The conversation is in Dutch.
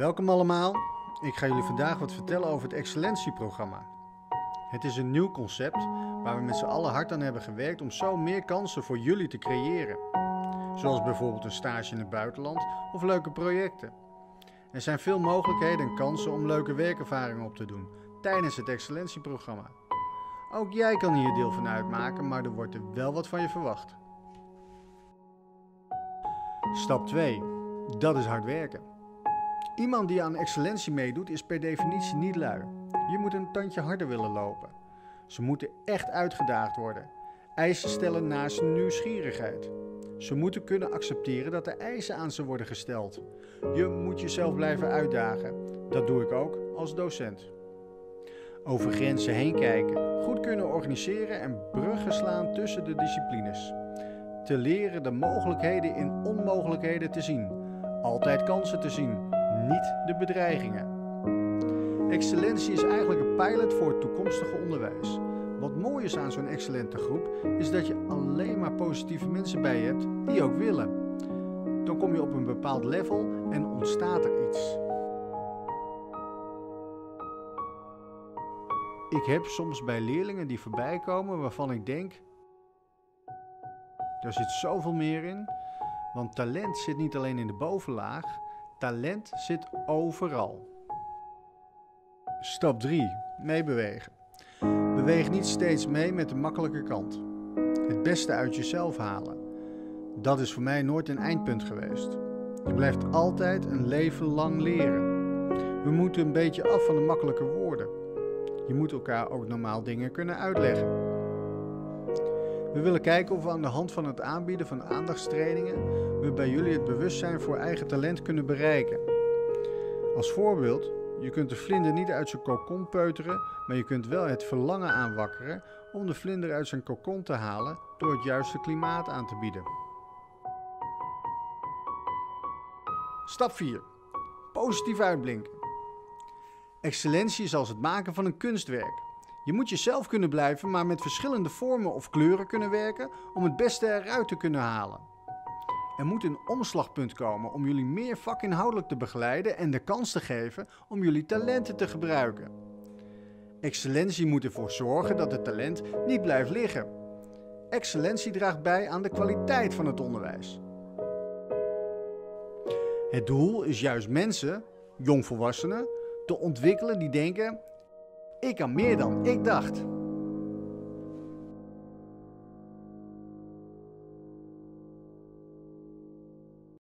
Welkom allemaal. Ik ga jullie vandaag wat vertellen over het excellentieprogramma. Het is een nieuw concept waar we met z'n allen hard aan hebben gewerkt om zo meer kansen voor jullie te creëren. Zoals bijvoorbeeld een stage in het buitenland of leuke projecten. Er zijn veel mogelijkheden en kansen om leuke werkervaringen op te doen tijdens het excellentieprogramma. Ook jij kan hier deel van uitmaken, maar er wordt er wel wat van je verwacht. Stap 2. Dat is hard werken. Iemand die aan excellentie meedoet is per definitie niet lui. Je moet een tandje harder willen lopen. Ze moeten echt uitgedaagd worden. Eisen stellen naast nieuwsgierigheid. Ze moeten kunnen accepteren dat er eisen aan ze worden gesteld. Je moet jezelf blijven uitdagen. Dat doe ik ook als docent. Over grenzen heen kijken, goed kunnen organiseren en bruggen slaan tussen de disciplines. Te leren de mogelijkheden in onmogelijkheden te zien. Altijd kansen te zien, niet de bedreigingen. Excellentie is eigenlijk een pilot voor het toekomstige onderwijs. Wat mooi is aan zo'n excellente groep, is dat je alleen maar positieve mensen bij je hebt die ook willen. Dan kom je op een bepaald level en ontstaat er iets. Ik heb soms bij leerlingen die voorbij komen waarvan ik denk, er zit zoveel meer in. Want talent zit niet alleen in de bovenlaag, talent zit overal. Stap 3. Meebewegen. Beweeg niet steeds mee met de makkelijke kant. Het beste uit jezelf halen. Dat is voor mij nooit een eindpunt geweest. Je blijft altijd een leven lang leren. We moeten een beetje af van de makkelijke woorden. Je moet elkaar ook normaal dingen kunnen uitleggen. We willen kijken of we aan de hand van het aanbieden van aandachtstrainingen we bij jullie het bewustzijn voor eigen talent kunnen bereiken. Als voorbeeld, je kunt de vlinder niet uit zijn kokon peuteren, maar je kunt wel het verlangen aanwakkeren om de vlinder uit zijn kokon te halen door het juiste klimaat aan te bieden. Stap 4. Positief uitblinken. Excellentie is als het maken van een kunstwerk. Je moet jezelf kunnen blijven, maar met verschillende vormen of kleuren kunnen werken om het beste eruit te kunnen halen. Er moet een omslagpunt komen om jullie meer vakinhoudelijk te begeleiden en de kans te geven om jullie talenten te gebruiken. Excellentie moet ervoor zorgen dat het talent niet blijft liggen. Excellentie draagt bij aan de kwaliteit van het onderwijs. Het doel is juist mensen, jongvolwassenen, te ontwikkelen die denken: ik kan meer dan ik dacht.